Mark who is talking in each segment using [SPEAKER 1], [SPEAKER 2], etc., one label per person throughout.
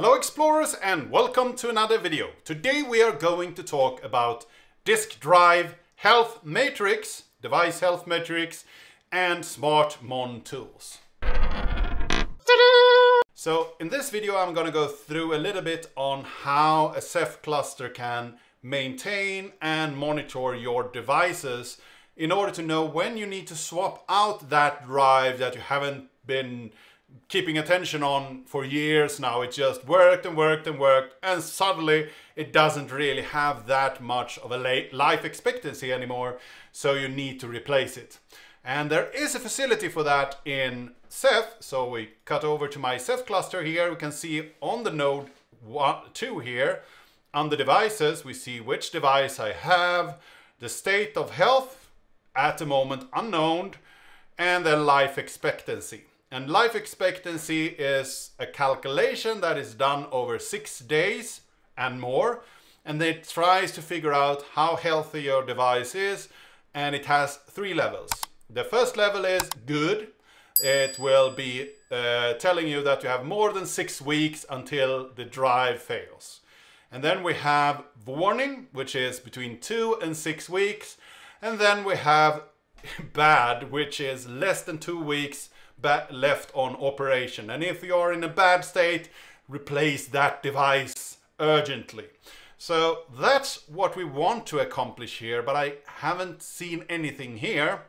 [SPEAKER 1] Hello explorers and welcome to another video. Today we are going to talk about disk drive health matrix, device health matrix and smart mon tools. So in this video I'm going to go through a little bit on how a Ceph cluster can maintain and monitor your devices in order to know when you need to swap out that drive that you haven't been keeping attention on for years now. It just worked and worked and worked and suddenly it doesn't really have that much of a life expectancy anymore so you need to replace it. And there is a facility for that in Ceph. So we cut over to my Ceph cluster here. We can see on the node one, 2 here on the devices we see which device I have, the state of health at the moment unknown and then life expectancy. And life expectancy is a calculation that is done over six days and more. And it tries to figure out how healthy your device is. And it has three levels. The first level is good. It will be uh, telling you that you have more than six weeks until the drive fails. And then we have warning, which is between two and six weeks. And then we have bad, which is less than two weeks left on operation. And if you are in a bad state, replace that device urgently. So that's what we want to accomplish here, but I haven't seen anything here.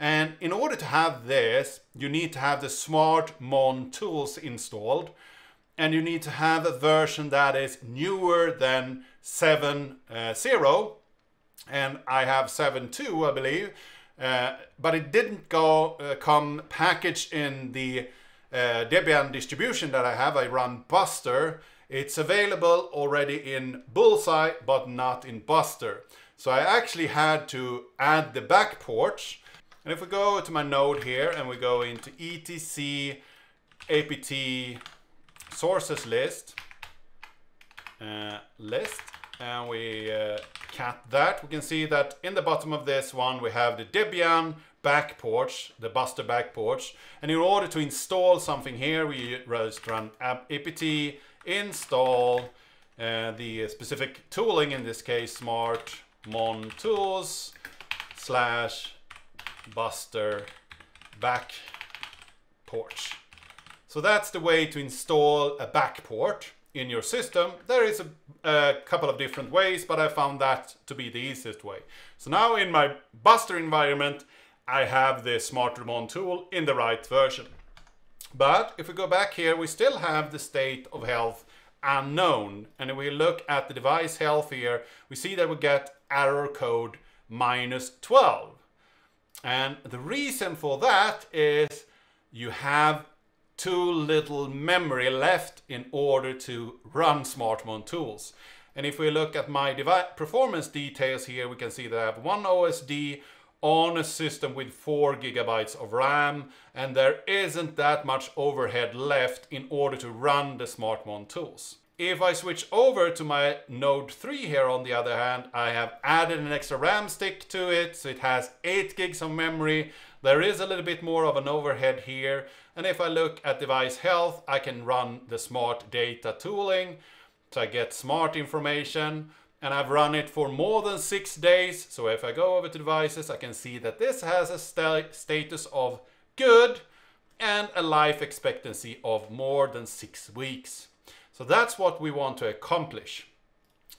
[SPEAKER 1] And in order to have this, you need to have the Smart Mon tools installed. And you need to have a version that is newer than 7.0. Uh, and I have 7.2, I believe. Uh, but it didn't go uh, come packaged in the uh, Debian distribution that I have. I run Buster. It's available already in Bullseye, but not in Buster. So I actually had to add the back ports. And if we go to my node here and we go into etc apt sources list, uh, list, and we cat that, we can see that in the bottom of this one we have the Debian back ports, the Buster back ports. And in order to install something here, we just run apt install uh, the specific tooling, in this case smart mon tools slash buster back ports. So that's the way to install a back port in your system. There is a, a, couple of different ways, but I found that to be the easiest way. So now in my Buster environment, I have the Smart Mon tool in the right version. But if we go back here, we still have the state of health unknown. And if we look at the device health here, we see that we get error code minus 12. And the reason for that is you have too little memory left in order to run SmartMon tools. And if we look at my device performance details here, we can see that I have one OSD on a system with 4 gigabytes of RAM and there isn't that much overhead left in order to run the SmartMon tools. If I switch over to my Node 3 here on the other hand, I have added an extra RAM stick to it, so it has 8 gigs of memory. There is a little bit more of an overhead here. And if I look at device health, I can run the smart data tooling. So I get smart information and I've run it for more than six days. So if I go over to devices, I can see that this has a st status of good and a life expectancy of more than six weeks. So that's what we want to accomplish.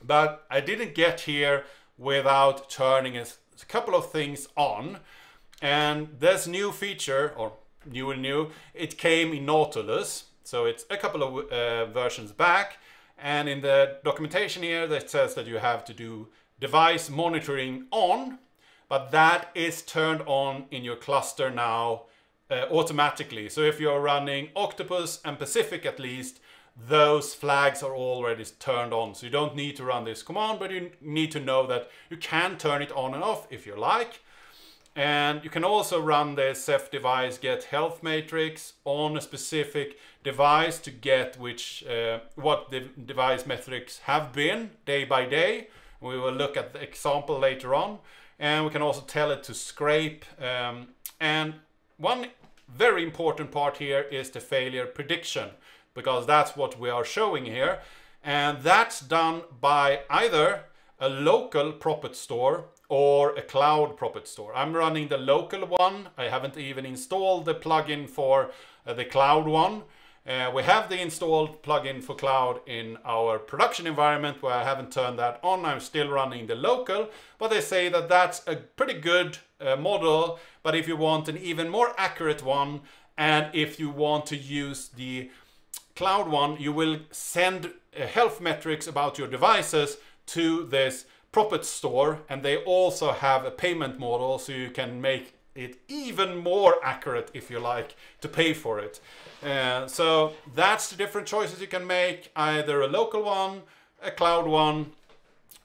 [SPEAKER 1] But I didn't get here without turning a couple of things on. And this new feature, or new and new, it came in Nautilus. So it's a couple of uh, versions back. And in the documentation here, that says that you have to do device monitoring on, but that is turned on in your cluster now uh, automatically. So if you're running Octopus and Pacific at least, those flags are already turned on. So you don't need to run this command, but you need to know that you can turn it on and off if you like. And you can also run the Ceph device get health matrix on a specific device to get which uh, what the device metrics have been day by day. We will look at the example later on. And we can also tell it to scrape. Um, and one very important part here is the failure prediction because that's what we are showing here. And that's done by either a local ProphetStor or a cloud ProphetStor. I'm running the local one. I haven't even installed the plugin for uh, the cloud one. Uh, we have the installed plugin for cloud in our production environment where I haven't turned that on. I'm still running the local, but they say that that's a pretty good uh, model. But if you want an even more accurate one, and if you want to use the cloud one, you will send uh, health metrics about your devices to this ProphetStor, and they also have a payment model so you can make it even more accurate if you like to pay for it. Uh, so that's the different choices you can make, either a local one, a cloud one,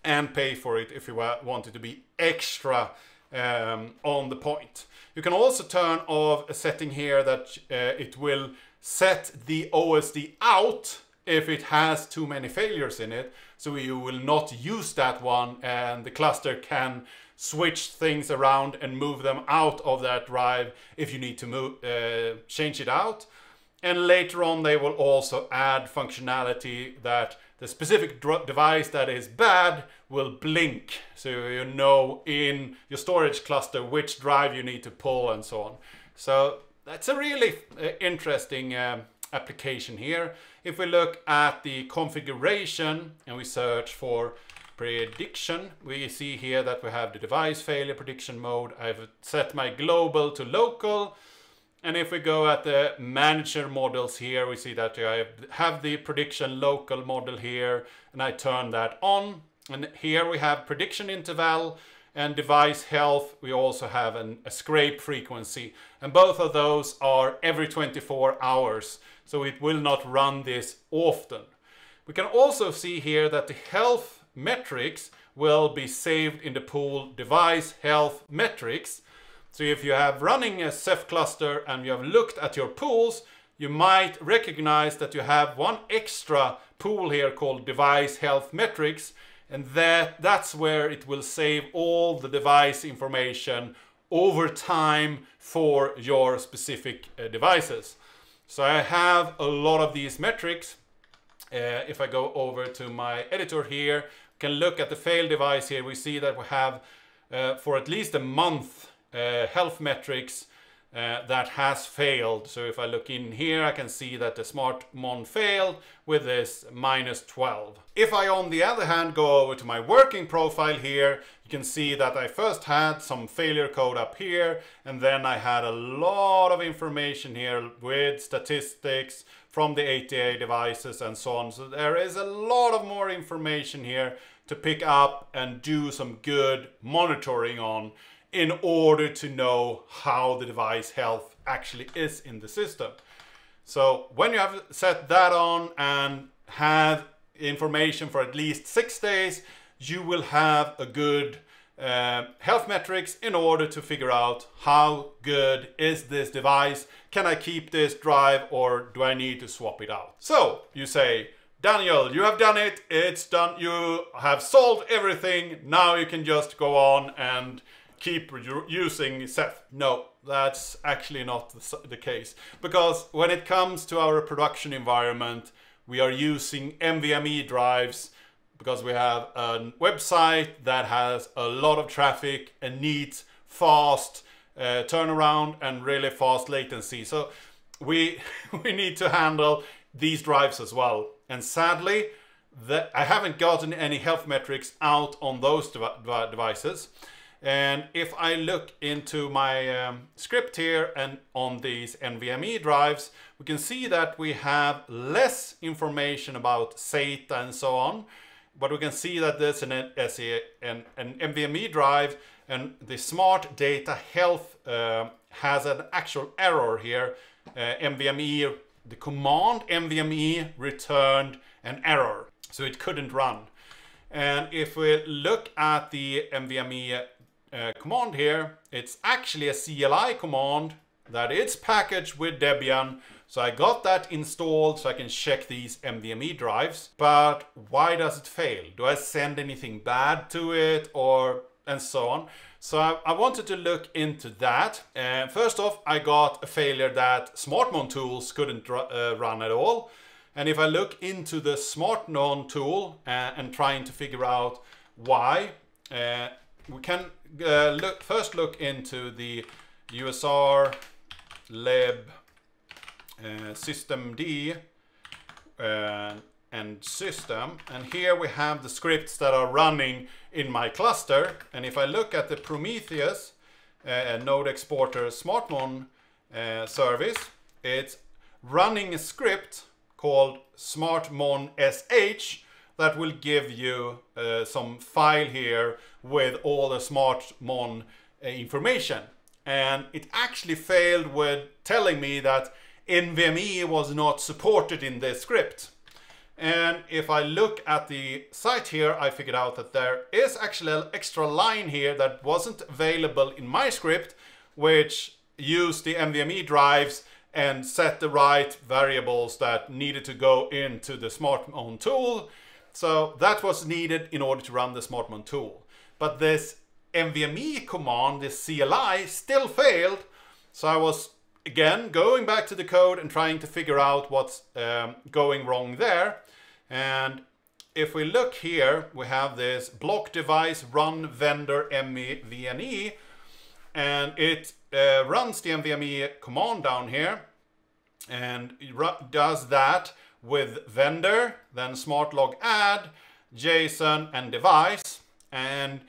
[SPEAKER 1] and pay for it if you want it to be extra um, on the point. You can also turn off a setting here that uh, it will set the OSD out if it has too many failures in it. So you will not use that one and the cluster can switch things around and move them out of that drive if you need to move, uh, change it out. And later on they will also add functionality that the specific device that is bad will blink so you know in your storage cluster which drive you need to pull and so on. So that's a really uh, interesting um, application here. If we look at the configuration and we search for prediction. We see here that we have the device failure prediction mode. I've set my global to local. And if we go at the manager models here, we see that I have the prediction local model here, and I turn that on. And here we have prediction interval and device health. We also have an, a scrape frequency, and both of those are every 24 hours. So it will not run this often. We can also see here that the health metrics will be saved in the pool device health metrics. So if you have running a Ceph cluster and you have looked at your pools, you might recognize that you have one extra pool here called device health metrics and that that's where it will save all the device information over time for your specific uh, devices. So I have a lot of these metrics. Uh, if I go over to my editor here, can look at the failed device here, we see that we have uh, for at least a month uh, health metrics uh, that has failed. So if I look in here, I can see that the Smart Mon failed with this minus 12. If I, on the other hand, go over to my working profile here, you can see that I first had some failure code up here, and then I had a lot of information here with statistics from the ATA devices and so on. So there is a lot of more information here to pick up and do some good monitoring on in order to know how the device health actually is in the system. So when you have set that on and have information for at least six days, you will have a good uh, health metrics in order to figure out how good is this device, can I keep this drive or do I need to swap it out? So you say, Daniel, you have done it. It's done. You have solved everything. Now you can just go on and keep using Ceph. No, that's actually not the case. Because when it comes to our production environment, we are using NVMe drives because we have a website that has a lot of traffic and needs fast uh, turnaround and really fast latency. So we, we need to handle these drives as well. And sadly, that I haven't gotten any health metrics out on those devices. And if I look into my um, script here and on these NVMe drives, we can see that we have less information about SATA and so on. But we can see that there's an, an, an NVMe drive and the smart data health uh, has an actual error here. Uh, NVMe the command NVMe returned an error, so it couldn't run. And if we look at the NVMe uh, command here, it's actually a CLI command that it's packaged with Debian. So I got that installed so I can check these NVMe drives. But why does it fail? Do I send anything bad to it or and so on? So I, I, wanted to look into that. Uh, first off, I got a failure that SmartMon tools couldn't uh, run at all. And if I look into the SmartMon tool uh, and trying to figure out why, uh, we can uh, look first look into the USR lib uh, systemd uh, and system. And here we have the scripts that are running in my cluster. And if I look at the Prometheus uh, node exporter SmartMon uh, service, it's running a script called SmartMon SH that will give you uh, some file here with all the SmartMon uh, information. And it actually failed with telling me that NVMe was not supported in this script. And if I look at the site here, I figured out that there is actually an extra line here that wasn't available in my script, which used the NVMe drives and set the right variables that needed to go into the SmartMon tool. So that was needed in order to run the SmartMon tool. But this NVMe command, this CLI, still failed. So I was again going back to the code and trying to figure out what's um, going wrong there. And if we look here, we have this block device run vendor NVMe, and it uh, runs the NVMe command down here, and does that with vendor, then smartlog add, JSON, and device. And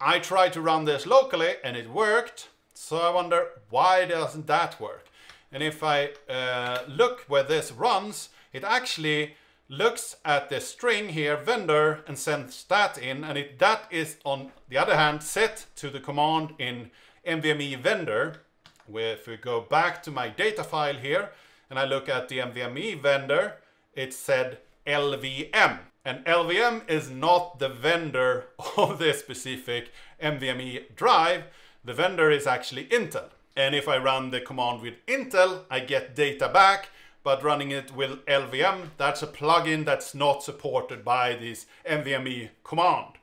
[SPEAKER 1] I tried to run this locally, and it worked. So I wonder, why doesn't that work? And if I uh, look where this runs, it actually looks at the string here, vendor, and sends that in. And it, that is, on the other hand, set to the command in NVMe vendor. Where if we go back to my data file here, and I look at the NVMe vendor, it said LVM. And LVM is not the vendor of this specific NVMe drive. The vendor is actually Intel. And if I run the command with Intel, I get data back but running it with LVM, that's a plugin that's not supported by this NVMe command.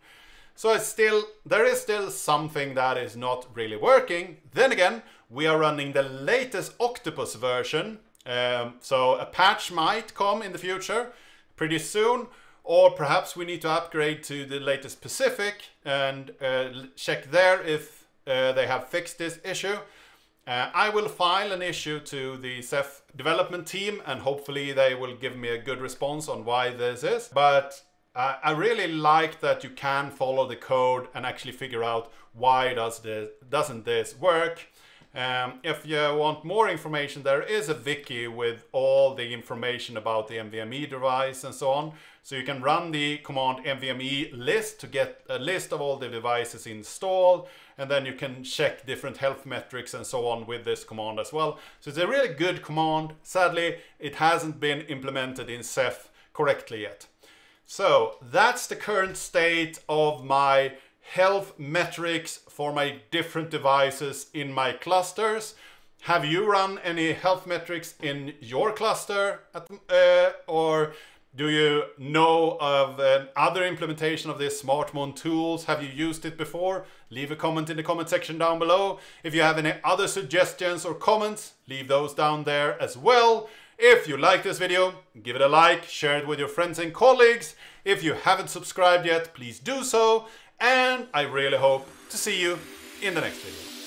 [SPEAKER 1] So it's still, there is still something that is not really working. Then again, we are running the latest Octopus version. Um, so a patch might come in the future pretty soon. Or perhaps we need to upgrade to the latest Pacific and uh, check there if uh, they have fixed this issue. Uh, I will file an issue to the Ceph development team and hopefully they will give me a good response on why this is. But I really like that you can follow the code and actually figure out why does this, doesn't this work. Um, if you want more information, there is a wiki with all the information about the NVMe device and so on. So you can run the command NVMe list to get a list of all the devices installed. And then you can check different health metrics and so on with this command as well. So it's a really good command. Sadly, it hasn't been implemented in Ceph correctly yet. So that's the current state of my health metrics for my different devices in my clusters. Have you run any health metrics in your cluster at, uh, or do you know of uh, other implementation of this SmartMon tools? Have you used it before? Leave a comment in the comment section down below. If you have any other suggestions or comments, leave those down there as well. If you like this video, give it a like, share it with your friends and colleagues. If you haven't subscribed yet, please do so and I really hope to see you in the next video.